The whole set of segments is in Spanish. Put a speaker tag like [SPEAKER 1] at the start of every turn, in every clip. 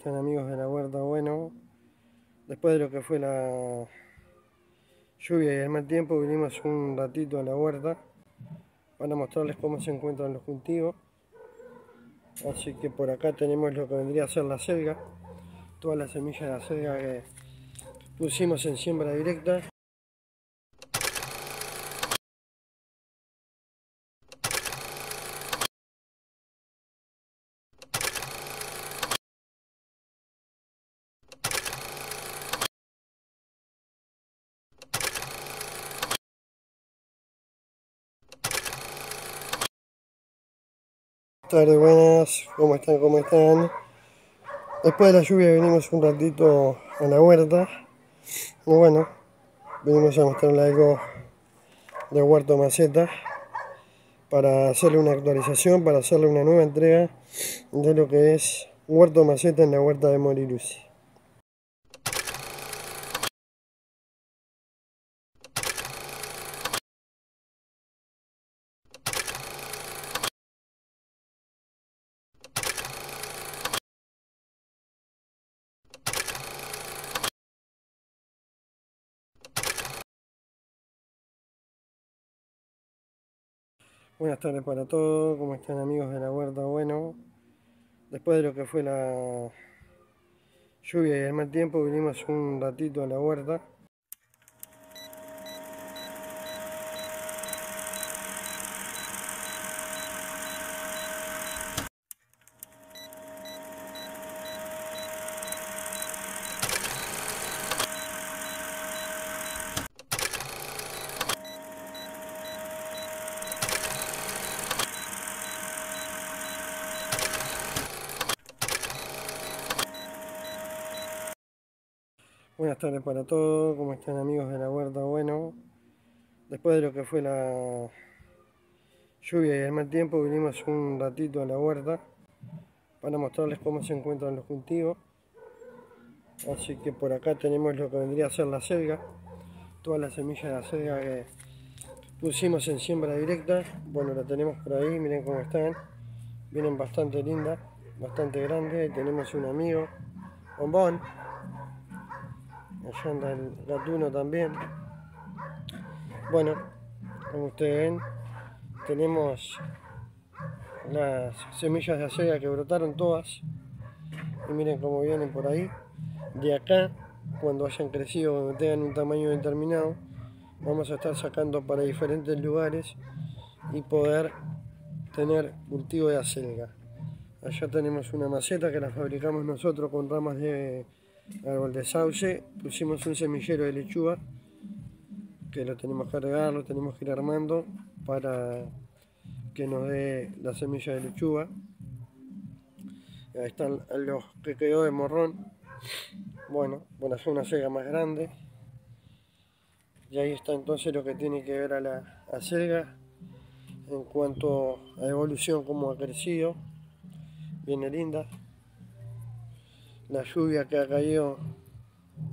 [SPEAKER 1] están amigos de la huerta? Bueno, después de lo que fue la lluvia y el mal tiempo, vinimos un ratito a la huerta para mostrarles cómo se encuentran los cultivos. Así que por acá tenemos lo que vendría a ser la selga, todas las semillas de la selga que pusimos en siembra directa. Tardes, buenas, ¿cómo están? ¿Cómo están? Después de la lluvia venimos un ratito a la huerta. Y bueno, venimos a mostrarle algo de huerto maceta para hacerle una actualización, para hacerle una nueva entrega de lo que es huerto maceta en la huerta de Morilusi. Buenas tardes para todos, ¿cómo están amigos de la huerta? Bueno, después de lo que fue la lluvia y el mal tiempo, vinimos un ratito a la huerta Buenas para todos, ¿cómo están amigos de la huerta? Bueno, después de lo que fue la lluvia y el mal tiempo, vinimos un ratito a la huerta para mostrarles cómo se encuentran los cultivos. Así que por acá tenemos lo que vendría a ser la selga, todas las semillas de la selga que pusimos en siembra directa. Bueno, la tenemos por ahí, miren cómo están, vienen bastante lindas, bastante grandes. Tenemos un amigo, bombón allá anda el gatuno también. Bueno como ustedes ven tenemos las semillas de acelga que brotaron todas. Y miren cómo vienen por ahí. De acá cuando hayan crecido cuando tengan un tamaño determinado vamos a estar sacando para diferentes lugares y poder tener cultivo de acelga. Allá tenemos una maceta que la fabricamos nosotros con ramas de árbol de sauce, pusimos un semillero de lechuga que lo tenemos que regar, lo tenemos que ir armando para que nos dé la semilla de lechuga. Ahí están los que quedó de morrón. Bueno, bueno, hacer una selga más grande. Y ahí está entonces lo que tiene que ver a la a en cuanto a evolución, cómo ha crecido. Viene linda la lluvia que ha caído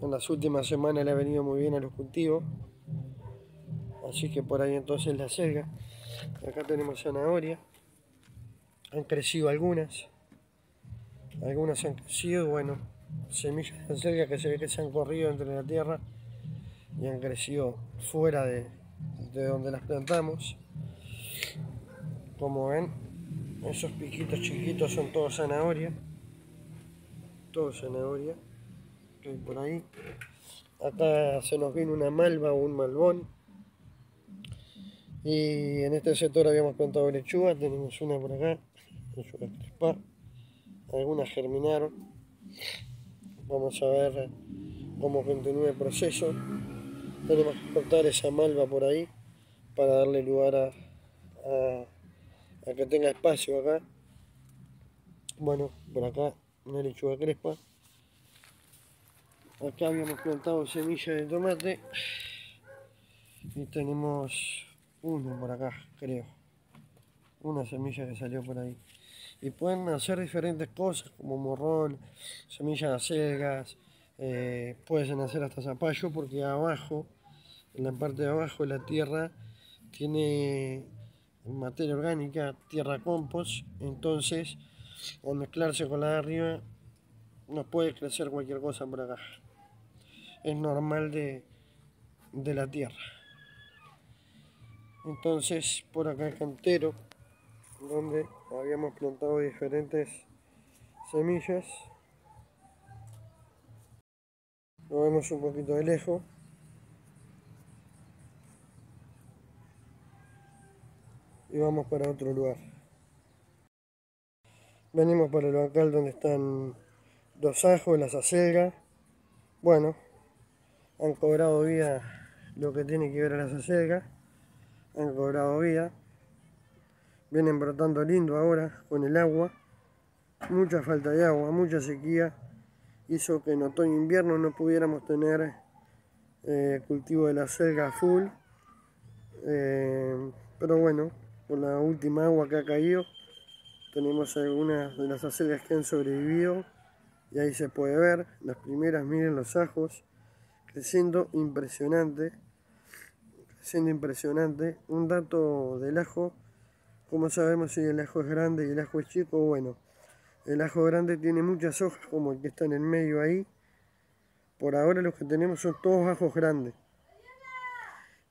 [SPEAKER 1] en las últimas semanas le ha venido muy bien a los cultivos. Así que por ahí entonces la selga. Acá tenemos zanahoria. Han crecido algunas. Algunas han crecido, bueno, semillas de selga que se ve que se han corrido entre la tierra y han crecido fuera de, de donde las plantamos. Como ven, esos piquitos chiquitos son todos zanahoria todo zanahoria que hay por ahí. Acá se nos viene una malva o un malbón. Y en este sector habíamos plantado lechuga, tenemos una por acá, lechuga crespa. Algunas germinaron. Vamos a ver cómo continúa el proceso. Tenemos que cortar esa malva por ahí para darle lugar a que tenga espacio acá. Bueno, por acá una lechuga crespa. Acá habíamos plantado semillas de tomate y tenemos uno por acá, creo. Una semilla que salió por ahí. Y pueden hacer diferentes cosas como morrón, semillas de acelgas, eh, pueden hacer hasta zapallo porque abajo, en la parte de abajo de la tierra, tiene materia orgánica, tierra compost, entonces al mezclarse con la de arriba nos puede crecer cualquier cosa por acá. Es normal de, de la tierra. Entonces, por acá el cantero, donde habíamos plantado diferentes semillas. Lo vemos un poquito de lejos. Y vamos para otro lugar. Venimos por el local donde están los ajos, las acelgas. Bueno, han cobrado vida lo que tiene que ver a las acelgas. Han cobrado vida. Vienen brotando lindo ahora con el agua. Mucha falta de agua, mucha sequía. Hizo que en otoño e invierno no pudiéramos tener eh, cultivo de la selga full. Eh, pero bueno, con la última agua que ha caído, tenemos algunas de las acelgas que han sobrevivido. Y ahí se puede ver, las primeras, miren los ajos, creciendo impresionante. Creciendo impresionante. Un dato del ajo como sabemos si el ajo es grande y el ajo es chico? Bueno, el ajo grande tiene muchas hojas como el que está en el medio ahí. Por ahora los que tenemos son todos ajos grandes.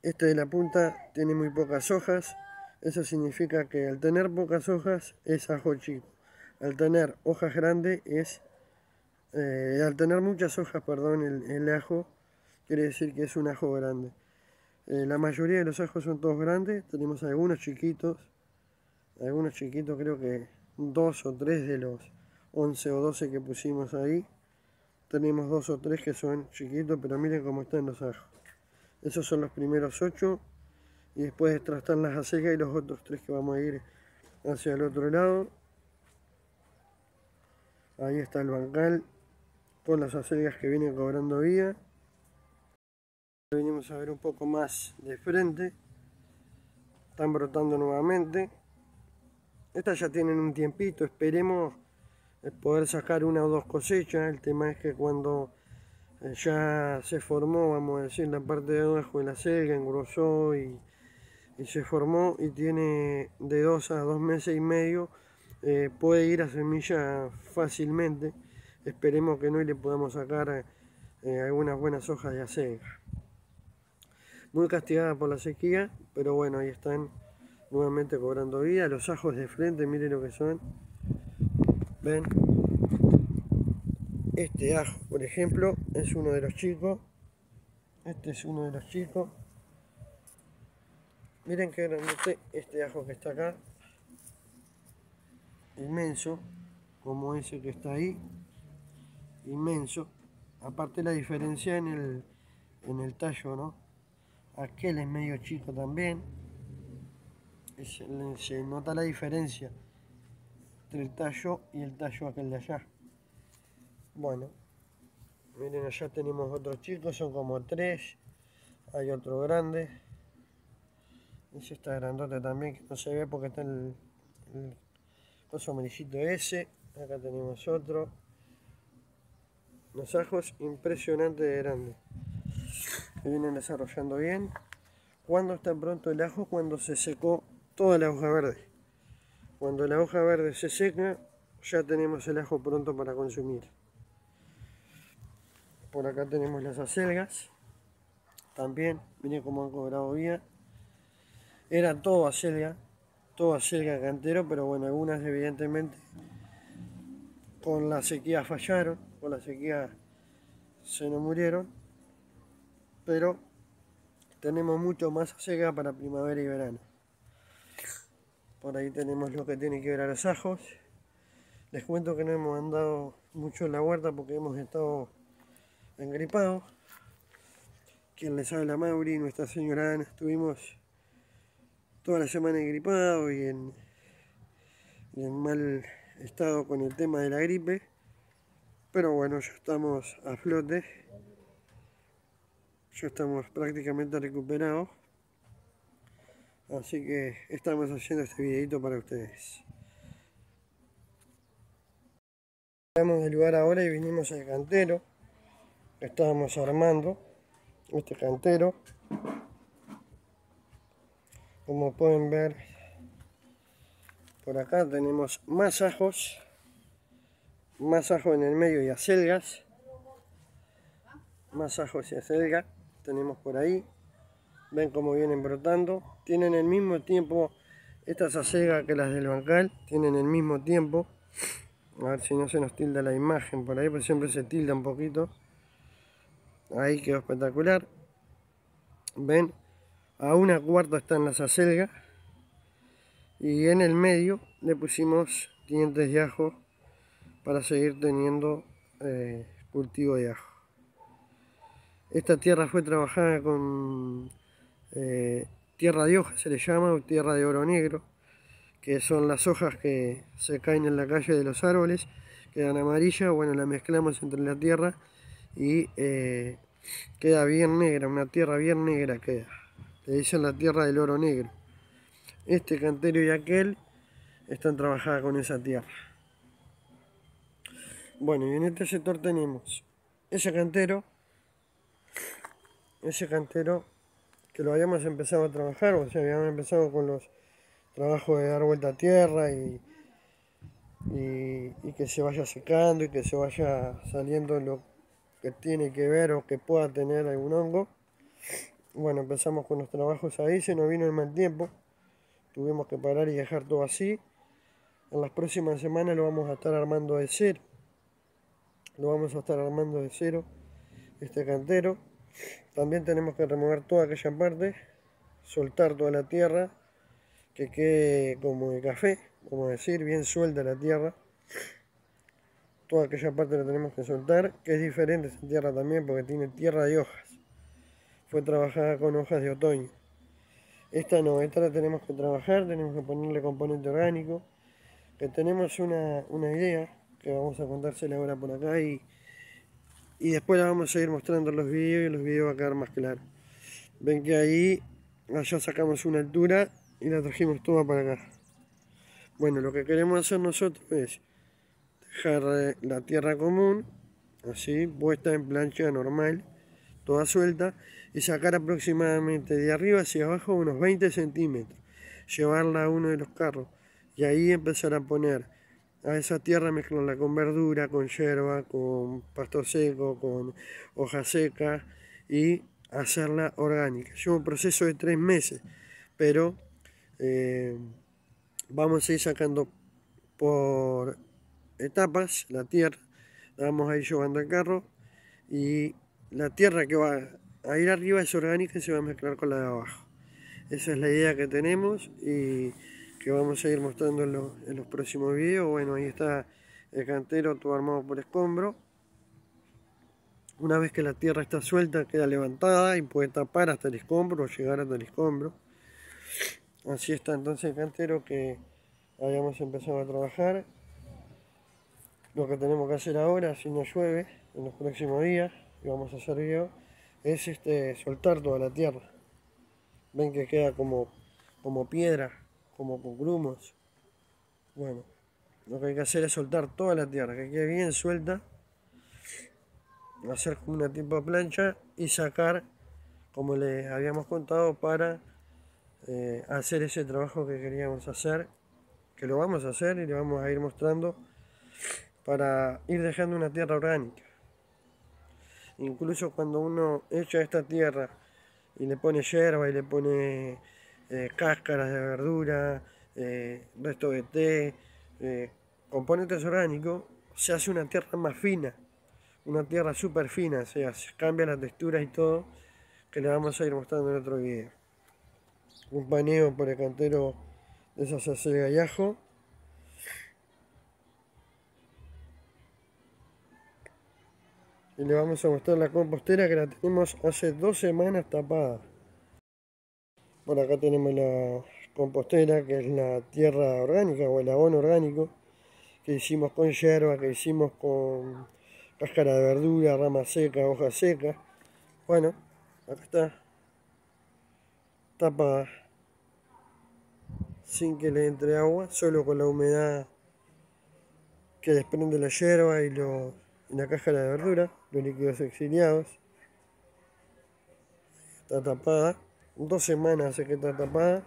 [SPEAKER 1] Este de la punta tiene muy pocas hojas. Eso significa que al tener pocas hojas es ajo chico. Al tener hojas grandes es... Eh, al tener muchas hojas, perdón, el, ajo quiere decir que es un ajo grande. Eh, la mayoría de los ajos son todos grandes. Tenemos algunos chiquitos algunos chiquitos, creo que dos o tres de los 11 o 12 que pusimos ahí. Tenemos dos o tres que son chiquitos, pero miren cómo están los ajos. Esos son los primeros ocho. Y después están las acelgas y los otros tres que vamos a ir hacia el otro lado. Ahí está el bancal con las acelgas que vienen cobrando vía. Venimos a ver un poco más de frente. Están brotando nuevamente. Estas ya tienen un tiempito, esperemos eh, poder sacar una o dos cosechas. El tema es que cuando eh, ya se formó, vamos a decir, la parte de abajo de la selga, engrosó y, se formó y tiene de dos a dos meses y medio, eh, puede ir a semilla fácilmente. Esperemos que no y le podamos sacar algunas buenas hojas de acelga. Muy castigada por la sequía, pero bueno, ahí están nuevamente cobrando vida. Los ajos de frente, miren lo que son. ¿Ven? Este ajo, por ejemplo, es uno de los chicos. Este es uno de los chicos. Miren qué grande este ajo que está acá. Inmenso, como ese que está ahí. Inmenso. Aparte la diferencia en el, en el tallo, ¿no? Aquel es medio chico también se, nota la diferencia entre el tallo y el tallo aquel de allá. Bueno, miren allá tenemos otros chicos, son como tres. Hay otro grande. Ese está grandote también, que no se ve porque está el, el coso amarillito ese. Acá tenemos otro. Los ajos impresionantes de grandes. Se vienen desarrollando bien. ¿Cuándo está pronto el ajo? Cuando se secó toda la hoja verde. Cuando la hoja verde se seca, ya tenemos el ajo pronto para consumir. Por acá tenemos las acelgas. También, miren cómo han cobrado bien. Era todo acelga, todo acelga cantero, pero bueno, algunas evidentemente con la sequía fallaron, con la sequía se nos murieron, pero tenemos mucho más acelga para primavera y verano. Por ahí tenemos lo que tiene que ver a los ajos. Les cuento que no hemos andado mucho en la huerta porque hemos estado engripados. Quien les habla Mauri, nuestra señora Ana, estuvimos toda la semana en, y en mal estado con el tema de la gripe. Pero bueno, ya estamos a flote. Ya estamos prácticamente recuperados. Así que estamos haciendo este videito para ustedes. Estamos del lugar ahora y vinimos al cantero. Estábamos armando este cantero. Como pueden ver, por acá tenemos más ajos. más ajo en el medio y acelgas. Más ajos y acelga tenemos por ahí. Ven cómo vienen brotando. Tienen el mismo tiempo, estas acelgas que las del bancal, tienen el mismo tiempo. A ver si no se nos tilda la imagen por ahí, pues siempre se tilda un poquito. Ahí quedó espectacular. Ven, a una cuarta están las acelgas. Y en el medio le pusimos dientes de ajo para seguir teniendo eh, cultivo de ajo. Esta tierra fue trabajada con eh, tierra de hoja, se le llama, o tierra de oro negro que son las hojas que se caen en la calle de los árboles, quedan amarillas, bueno, la mezclamos entre la tierra y eh, queda bien negra, una tierra bien negra queda. Le dicen la tierra del oro negro. Este cantero y aquel están trabajadas con esa tierra. Bueno, y en este sector tenemos ese cantero, ese cantero que lo habíamos empezado a trabajar, o sea, habíamos empezado con los trabajo de dar vuelta a tierra y, y, que se vaya secando y que se vaya saliendo lo que tiene que ver o que pueda tener algún hongo. Bueno, empezamos con los trabajos ahí, se nos vino el mal tiempo, tuvimos que parar y dejar todo así. En las próximas semanas lo vamos a estar armando de cero. Lo vamos a estar armando de cero, este cantero. También tenemos que remover toda aquella parte, soltar toda la tierra que quede como de café, como decir, bien suelta la tierra. Toda aquella parte la tenemos que soltar, que es diferente esa tierra también porque tiene tierra de hojas. Fue trabajada con hojas de otoño. Esta no, esta la tenemos que trabajar, tenemos que ponerle componente orgánico, que tenemos una, idea, que vamos a contársela ahora por acá y, y después la vamos a ir mostrando los vídeos y los vídeos va a quedar más claro. Ven que ahí, allá sacamos una altura y la trajimos toda para acá. Bueno, lo que queremos hacer nosotros es dejar eh, la tierra común, así, puesta en plancha normal, toda suelta, y sacar aproximadamente de arriba hacia abajo unos 20 centímetros, llevarla a uno de los carros, y ahí empezar a poner a esa tierra, mezclarla con verdura, con hierba, con pasto seco, con hoja seca, y hacerla orgánica. Lleva un proceso de tres meses, pero eh, vamos a ir sacando por etapas la tierra, la vamos a ir llevando al carro y la tierra que va a ir arriba es orgánica y se va a mezclar con la de abajo. Esa es la idea que tenemos y que vamos a ir mostrando en, los próximos videos. Bueno, ahí está el cantero todo armado por escombro. Una vez que la tierra está suelta, queda levantada y puede tapar hasta el escombro o llegar hasta el escombro. Así está entonces el cantero que habíamos empezado a trabajar. Lo que tenemos que hacer ahora, si no llueve, en los próximos días, y vamos a hacer video, es este, soltar toda la tierra. Ven que queda como, como piedra, como con grumos. Bueno, lo que hay que hacer es soltar toda la tierra, que quede bien suelta. Hacer como una tipo de plancha y sacar, como les habíamos contado, para eh, hacer ese trabajo que queríamos hacer, que lo vamos a hacer y le vamos a ir mostrando para ir dejando una tierra orgánica. Incluso cuando uno echa esta tierra y le pone hierba y le pone eh, cáscaras de verdura, eh, resto de té, eh, componentes orgánicos, se hace una tierra más fina, una tierra súper fina, o sea, se cambia la textura y todo, que le vamos a ir mostrando en otro video un paneo por el cantero de esas acelga y ajo. Y le vamos a mostrar la compostera que la tenemos hace dos semanas tapada. Por acá tenemos la compostera que es la tierra orgánica o el abono orgánico que hicimos con hierba, que hicimos con cáscara de verdura, rama seca, hoja seca. Bueno, acá está tapa sin que le entre agua, solo con la humedad que desprende la hierba y, la caja de verdura, los líquidos exiliados. Está tapada, dos semanas hace que está tapada,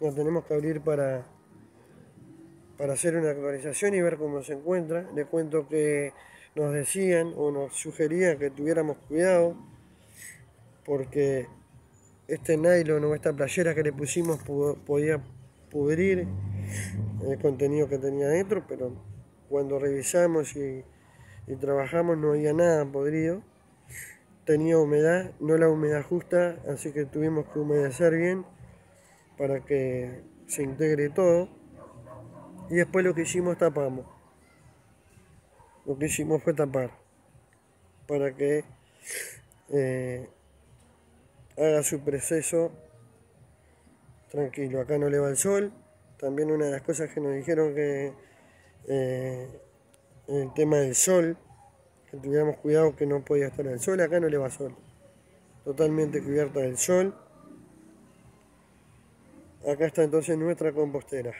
[SPEAKER 1] la tenemos que abrir para, para hacer una actualización y ver cómo se encuentra. Le cuento que nos decían o nos sugerían que tuviéramos cuidado porque este nylon o esta playera que le pusimos podía pudrir el contenido que tenía dentro, pero cuando revisamos y, y trabajamos no había nada podrido. Tenía humedad, no la humedad justa, así que tuvimos que humedecer bien para que se integre todo. Y después lo que hicimos tapamos. Lo que hicimos fue tapar para que eh, haga su proceso tranquilo. Acá no le va el sol. También una de las cosas que nos dijeron que eh, el tema del sol, que tuviéramos cuidado que no podía estar el sol. Acá no le va sol. Totalmente cubierta del sol. Acá está entonces nuestra compostera.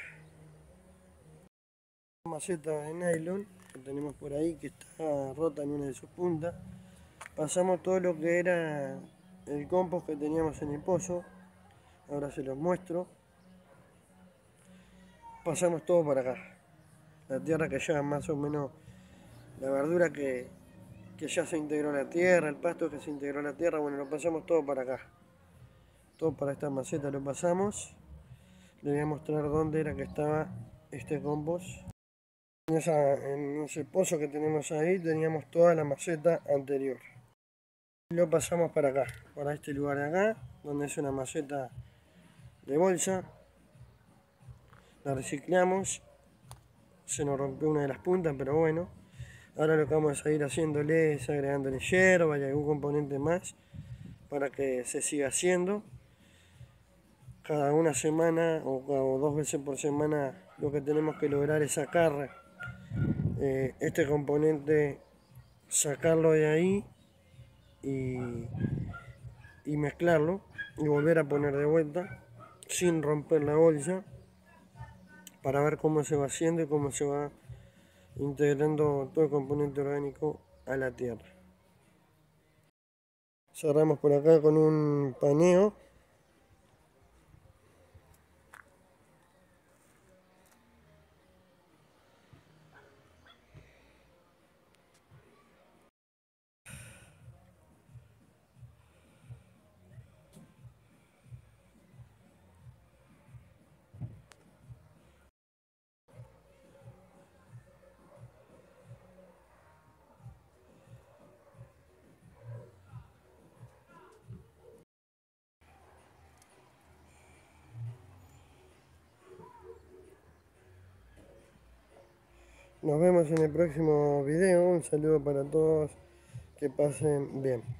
[SPEAKER 1] Maceta de nylon que tenemos por ahí que está rota en una de sus puntas. Pasamos todo lo que era el compost que teníamos en el pozo. Ahora se los muestro. Pasamos todo para acá. La tierra que ya más o menos, la verdura que, que ya se integró a la tierra, el pasto que se integró a la tierra, bueno, lo pasamos todo para acá. Todo para esta maceta lo pasamos. Le voy a mostrar dónde era que estaba este compost. En, en ese pozo que tenemos ahí teníamos toda la maceta anterior. Lo pasamos para acá, para este lugar de acá, donde es una maceta de bolsa. La reciclamos. Se nos rompió una de las puntas, pero bueno. Ahora lo que vamos a ir haciéndole es agregándole hierba y algún componente más para que se siga haciendo. Cada una semana o, dos veces por semana lo que tenemos que lograr es sacar eh, este componente, sacarlo de ahí y, y mezclarlo y volver a poner de vuelta sin romper la bolsa para ver cómo se va haciendo y cómo se va integrando todo el componente orgánico a la tierra. Cerramos por acá con un paneo Nos vemos en el próximo video. Un saludo para todos. Que pasen bien.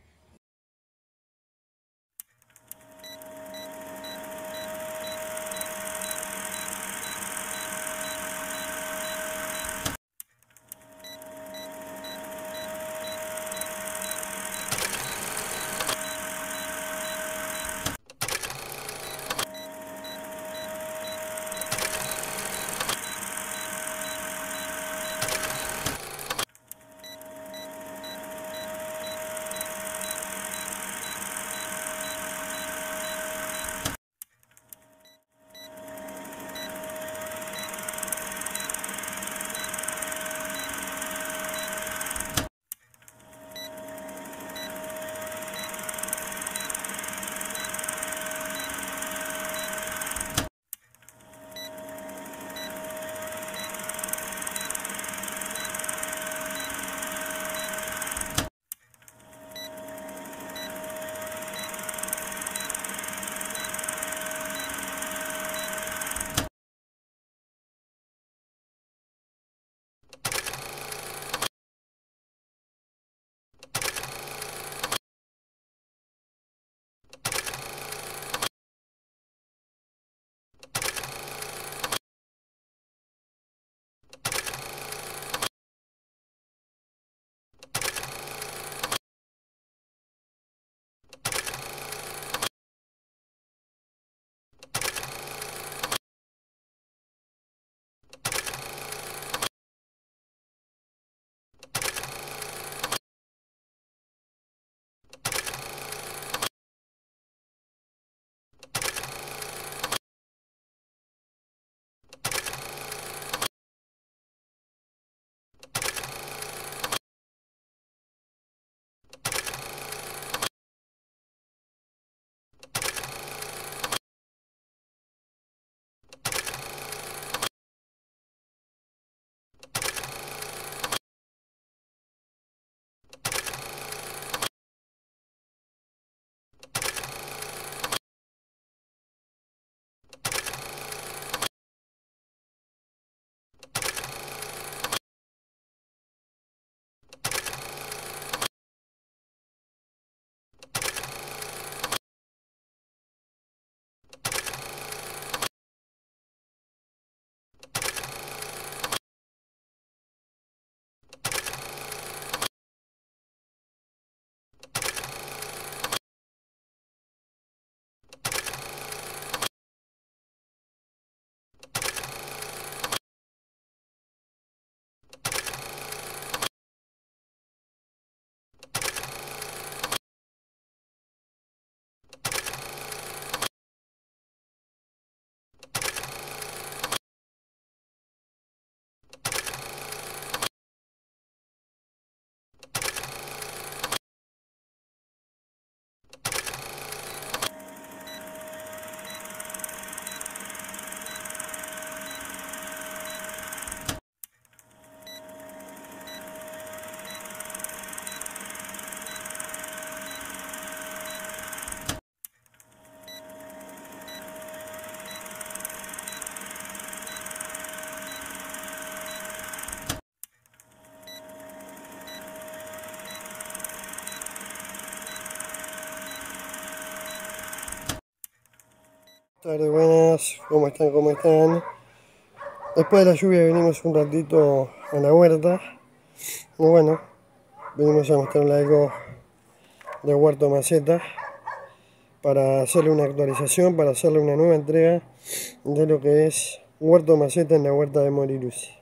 [SPEAKER 1] Tardes, buenas, ¿cómo están? ¿Cómo están? Después de la lluvia venimos un ratito a la huerta. Y bueno, venimos a mostrarle algo de Huerto Maceta para hacerle una actualización, para hacerle una nueva entrega de lo que es Huerto Maceta en la huerta de Morilusi.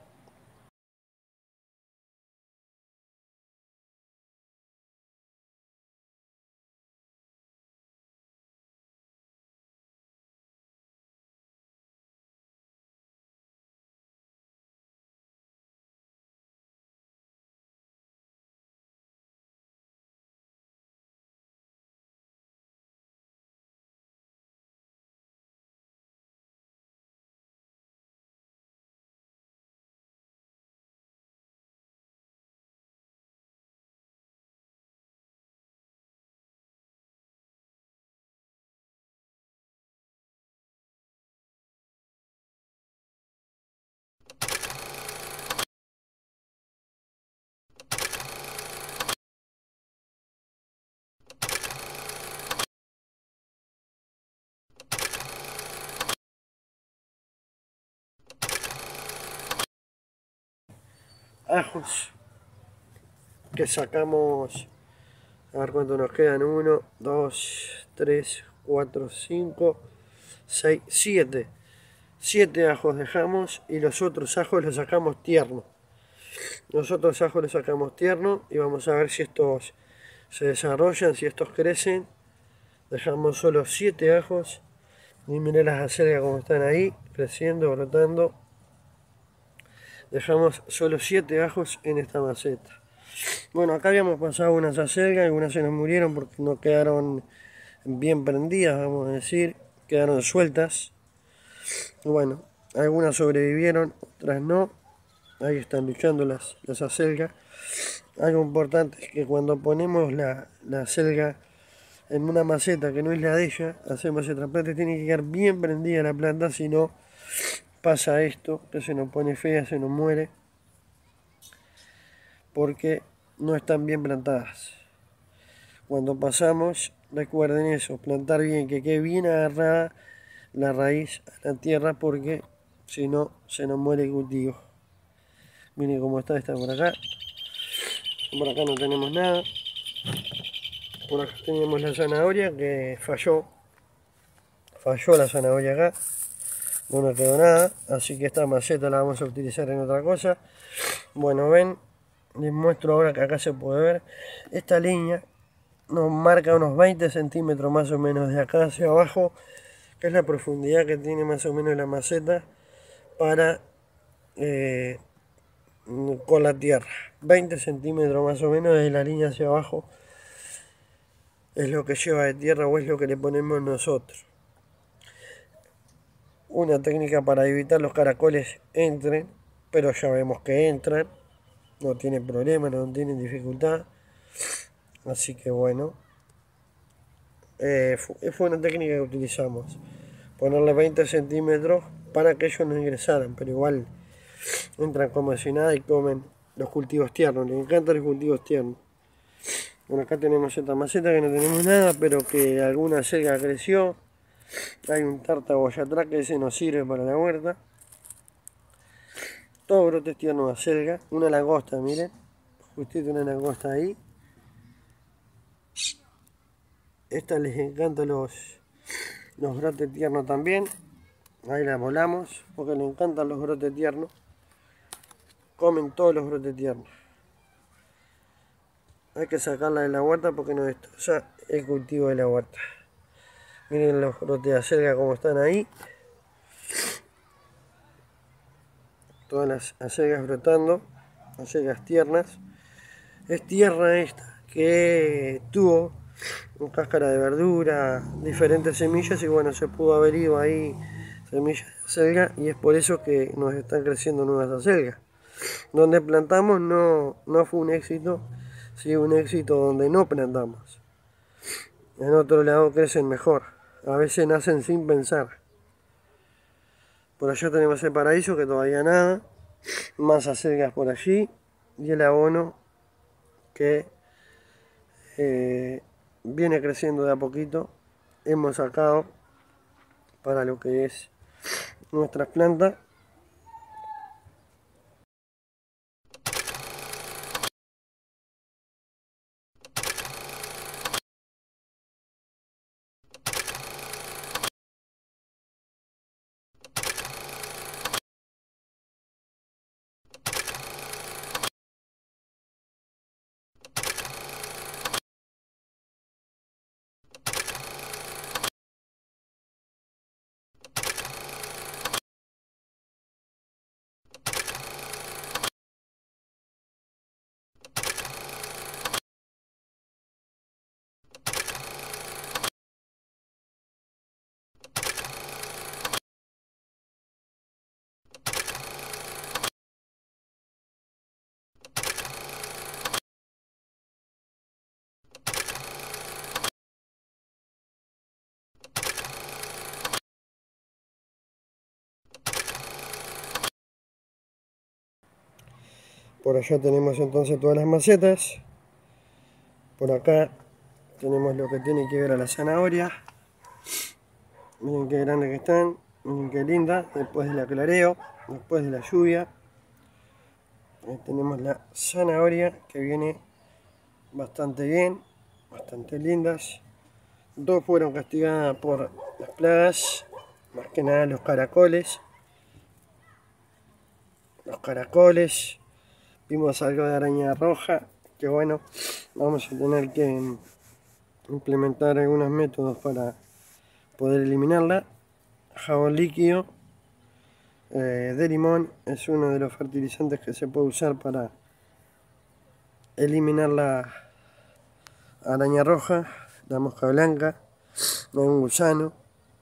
[SPEAKER 1] Ajos. Que sacamos a ver cuánto nos quedan 1, 2, 3, 4, 5 6, 7 7 ajos dejamos y los otros ajos los sacamos tierno. Los otros ajos los sacamos tierno y vamos a ver si estos se desarrollan, si estos crecen. Dejamos solo 7 ajos. Y miren las acelgas como están ahí creciendo, brotando dejamos solo 7 ajos en esta maceta. Bueno, acá habíamos pasado unas acelgas, algunas se nos murieron porque no quedaron bien prendidas, vamos a decir, quedaron sueltas. Bueno, algunas sobrevivieron, otras no. Ahí están luchando las, las acelgas. Algo importante es que cuando ponemos la, la acelga en una maceta que no es la de ella, hacemos el trasplante, tiene que quedar bien prendida la planta, si no pasa esto, que se nos pone fea, se nos muere, porque no están bien plantadas. Cuando pasamos, recuerden eso, plantar bien, que quede bien agarrada la raíz a la tierra, porque si no, se nos muere el cultivo. Miren cómo está esta por acá. Por acá no tenemos nada. Por acá tenemos la zanahoria que falló. Falló la zanahoria acá no quedó nada, así que esta maceta la vamos a utilizar en otra cosa. Bueno, ven, les muestro ahora que acá se puede ver, esta línea nos marca unos 20 centímetros más o menos de acá hacia abajo, que es la profundidad que tiene más o menos la maceta para eh, con la tierra. 20 centímetros más o menos de la línea hacia abajo es lo que lleva de tierra o es lo que le ponemos nosotros una técnica para evitar los caracoles entren, pero ya vemos que entran, no tienen problema, no tienen dificultad, así que bueno, eh, fue, una técnica que utilizamos, ponerle 20 centímetros para que ellos no ingresaran, pero igual entran como si nada y comen los cultivos tiernos, les encantan los cultivos tiernos. Bueno, acá tenemos esta maceta que no tenemos nada, pero que alguna selga creció, hay un tártago allá atrás que ese nos sirve para la huerta. Todo brotes tiernos de acelga. Una langosta, miren. Justito una langosta ahí. Esta les encanta los, los brotes tiernos también. Ahí la volamos porque le encantan los brotes tiernos. Comen todos los brotes tiernos. Hay que sacarla de la huerta porque no destroza el cultivo de la huerta. Miren los brotes de acelga como están ahí. Todas las acelgas brotando, acelgas tiernas. Es tierra esta que tuvo una cáscara de verdura, diferentes semillas y bueno, se pudo haber ido ahí semillas de acelga y es por eso que nos están creciendo nuevas acelgas. Donde plantamos no, no fue un éxito, sí un éxito donde no plantamos. En otro lado crecen mejor a veces nacen sin pensar. Por allá tenemos el paraíso que todavía nada, más acelgas por allí y el abono que eh, viene creciendo de a poquito. Hemos sacado para lo que es nuestras plantas Por allá tenemos entonces todas las macetas. Por acá tenemos lo que tiene que ver a la zanahoria. Miren qué grandes que están. Miren qué linda. Después del aclareo, después de la lluvia. Ahí tenemos la zanahoria que viene bastante bien, bastante lindas. Dos fueron castigadas por las plagas, más que nada los caracoles. Los caracoles vimos algo de araña roja, que bueno, vamos a tener que implementar algunos métodos para poder eliminarla. Jabón líquido eh, de limón es uno de los fertilizantes que se puede usar para eliminar la araña roja, la mosca blanca, un gusano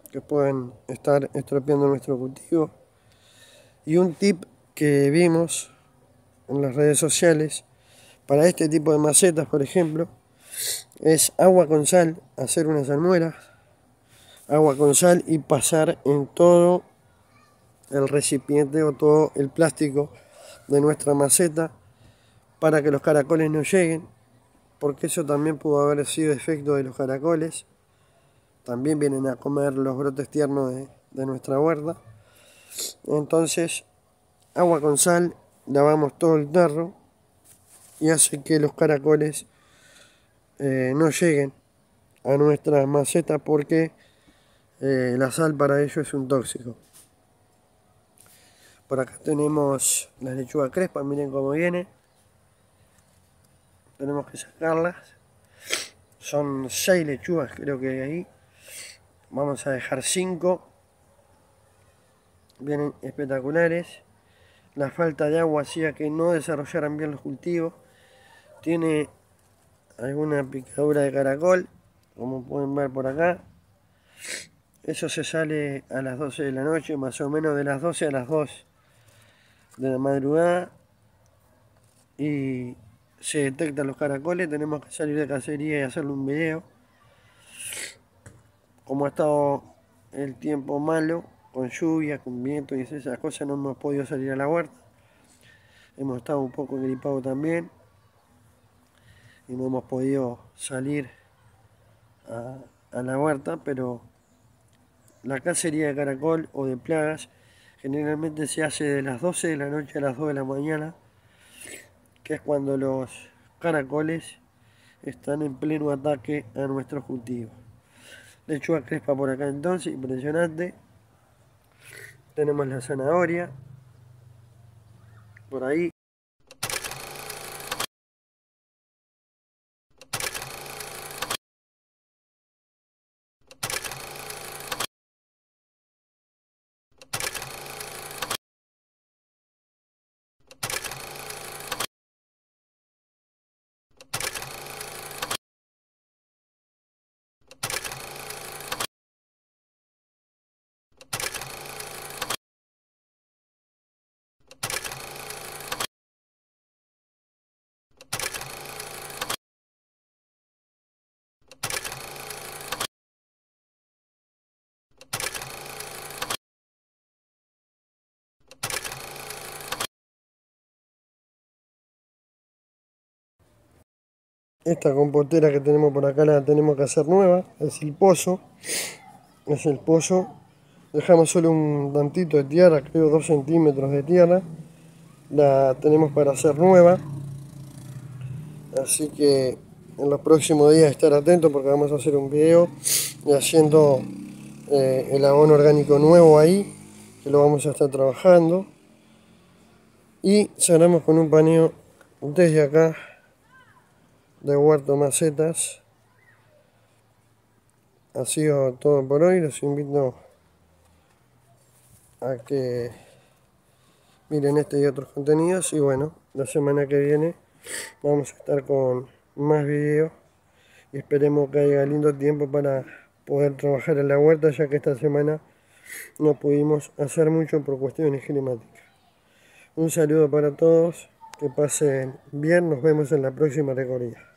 [SPEAKER 1] que pueden estar estropeando nuestro cultivo. Y un tip que vimos en las redes sociales para este tipo de macetas, por ejemplo, es agua con sal, hacer unas almueras, agua con sal y pasar en todo el recipiente o todo el plástico de nuestra maceta para que los caracoles no lleguen, porque eso también pudo haber sido efecto de los caracoles. También vienen a comer los brotes tiernos de, de nuestra huerta. Entonces, agua con sal lavamos todo el tarro y hace que los caracoles eh, no lleguen a nuestra maceta porque eh, la sal para ellos es un tóxico. Por acá tenemos la lechuga crespa, miren cómo viene. Tenemos que sacarlas. Son seis lechugas creo que hay ahí. Vamos a dejar cinco. Vienen espectaculares la falta de agua hacía que no desarrollaran bien los cultivos. Tiene alguna picadura de caracol, como pueden ver por acá. Eso se sale a las 12 de la noche, más o menos de las 12 a las 2 de la madrugada. Y se detectan los caracoles, tenemos que salir de cacería y hacerle un video. Como ha estado el tiempo malo, con lluvia, con viento y esas cosas no hemos podido salir a la huerta. Hemos estado un poco gripados también y no hemos podido salir a, a la huerta, pero la cacería de caracol o de plagas generalmente se hace de las 12 de la noche a las 2 de la mañana, que es cuando los caracoles están en pleno ataque a nuestros cultivos. Lechuga crespa por acá entonces, impresionante tenemos la zanahoria. Por ahí Esta compotera que tenemos por acá la tenemos que hacer nueva. Es el pozo. Es el pozo dejamos solo un tantito de tierra, creo 2 centímetros de tierra. La tenemos para hacer nueva. Así que en los próximos días estar atentos porque vamos a hacer un video haciendo eh, el abono orgánico nuevo ahí, que lo vamos a estar trabajando. Y cerramos con un paneo desde acá de Huerto Macetas. Ha sido todo por hoy, los invito a que miren este y otros contenidos y bueno, la semana que viene vamos a estar con más videos y esperemos que haya lindo tiempo para poder trabajar en la huerta ya que esta semana no pudimos hacer mucho por cuestiones climáticas. Un saludo para todos, que pasen bien, nos vemos en la próxima recorrida.